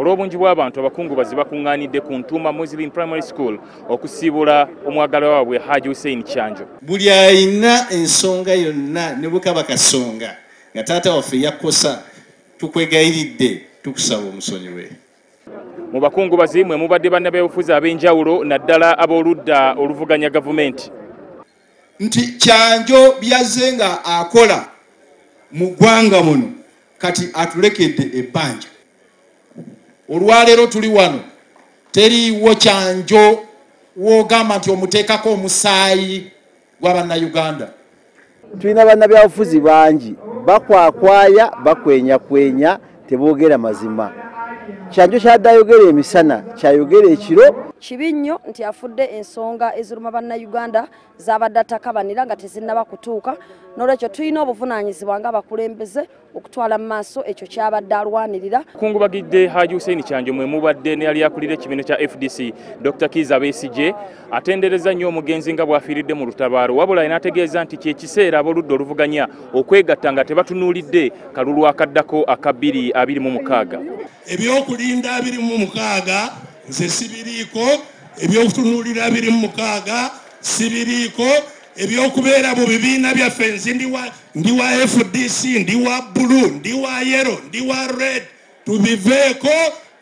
olw'obungi bw'abantu abakungubazi bakuŋŋaanidde ku ntuuma muslim primary school okusiibula omwagala waabwe haji hussein kyanjo. Buli ayina ensonga yonna ne bwekaba kasonga nga taata waffe yakkosa tukwegayiridde tukusaba omusonyiwe mu bakungubazi mwe mubadde bannabyabufuzi ab'enjawulo naddala ab'oludda oluvuganya gavumenti. Nti kyanjo byazze nga akola mu ggwanga muno kati atulekedde ebbanja olwaleero tuli wano teriiwo kyanjo woogamba nti omuteekako omusaayi gwa bannayuganda. Tulina bannabyabufuzi bangi. Bakwakwaya bakwenyakwenya teboogera mazima kyanjo kyaddayogera emisana kyayogera ekiro. Kibi nnyo nti afudde ensonga eziruma bannayuganda zabadde atakabanira nga tezinnaba kutuuka n'olwekyo tulina obuvunaanyizibwa ng'abakulembeze okutwala mu maaso ekyo kyabadde alwanirira. Kungubagidde haji hussein kyanjo mwe mubadde neyali akulira ekibiina kya fdc dr kiza besigye atendereza nnyo omugenzi nga bw'afiiridde mu lutabaalo wabula n'ategeeza nti kyekiseera ab'oludda oluvuganya okwegatta nga tebatunuulidde kalulu akaddako aka 226 ebyokulinda 26 nze sibiriiko ebyokutunuulira 26 sibiriiko ebyokubeera mu bibiina byaffe nzi ndi wa fdc ndi wa bulu ndi wa yero ndi wa red. Tubiveeko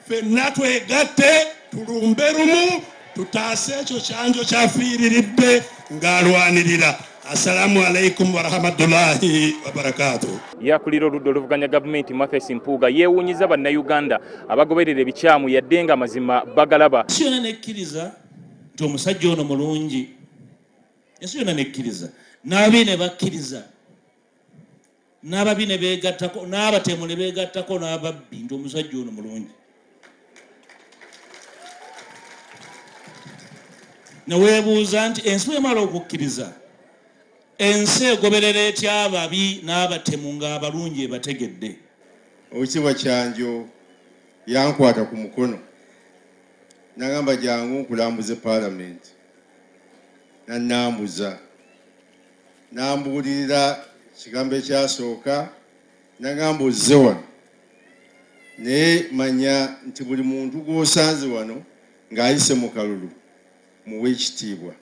ffenna twegatte tulumbe lumu tutaase ekyo kyanjo kyafiiriridde ng'alwanirira assalamu alaikum warahmatullahi wabarakatu yakulira oludda oluvuganya gavumenti mathes mpuuga yeewuunyiza bannayuganda abagoberera ebikyamu yadde nga mazima bagalaba. Ensi yonna nekkiriza nti omusajja ono mulungi. Ensi yonna nekkiriza. N'ababi ne bakkiriza. N'ababi ne beegattako n'abatemu ne beegattako n'ababbi nti omusajja ono mulungi. Neweebuuza nti ensi bwemala okukkiriza ensi egoberera etya ababi n'abatemu ng'abalungi ebategedde. Owekitiibwa kyanjo yankwata ku mukono. Nagamba jangu nkulambuze paalamenti nanambuza nambuulirira kigambo ekyasooka nagamba ozze wano. Naye manya nti buli muntu gw'osanze wano ng'ayise mu kalulu muwe ekitiibwa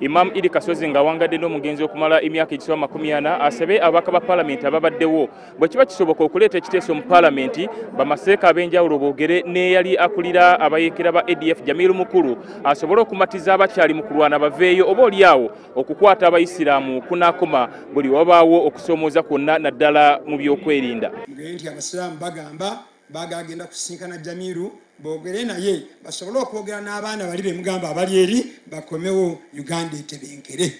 imam idi kasozi ng'awangadde n'omugenzi okumala emyaka egisoba makumi ana asabye ababaka ba paalamenti ababaddewo. Bwe kiba kisoboka okuleeta ekiteeso mu paalamenti bamaseeka ab'enjawulo boogere n'eyali akulira abayeekera ba adf jamiru mukulu. Asobole okumatiza abakyali mu kulwana baveeyo oba oliawo okukwata abayisiraamu kunaakoma buli wabaawo okusoomooza kwonna naddala mu byokwerinda. Mugere nti abasiraamu bagamba bagagenda kusinkana jamiru boogere naye basobole okwogera n'abaana bali bemugamba abali eri bakomewo uganda etebenkere.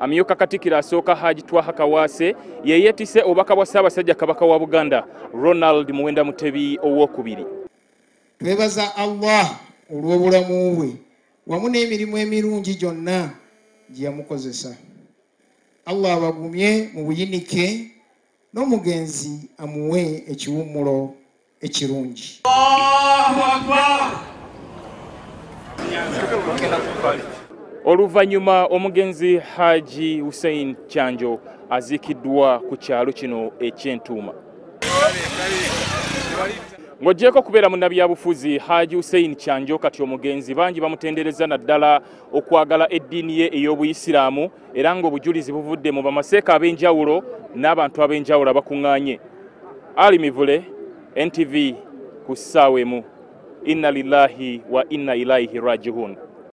Amyuka katikiro asooka haji twaha kawaase ye yeetise obubaka bwa ssaabasajja kabaka wa buganda ronald muwenda mutebi owokubiri. Twebaza allah olw'obulamu bwe wamu n'emirimu emirungi gyonna gye yamukozesa. Allah abagumye mu buyinike n'omugenzi amuwe ekiwummulo ekirungi oluvannyuma omugenzi haji hussein kyanjo aziikiddwa ku kyalo kino ekyentuuma. Ng'oggyeko okubeera munnabyabufuzi haji hussein kyanjo kati omugenzi bangi bamutendereza naddala okwagala eddiini ye ey'obuyisiraamu era ng'obujulizi buvudde mu bamaseeka ab'enjawulo n'abantu ab'enjawulo abakuŋŋaanye. Ali mivule ntv kusawemu inna lillahi wa inna ilaihi rajihun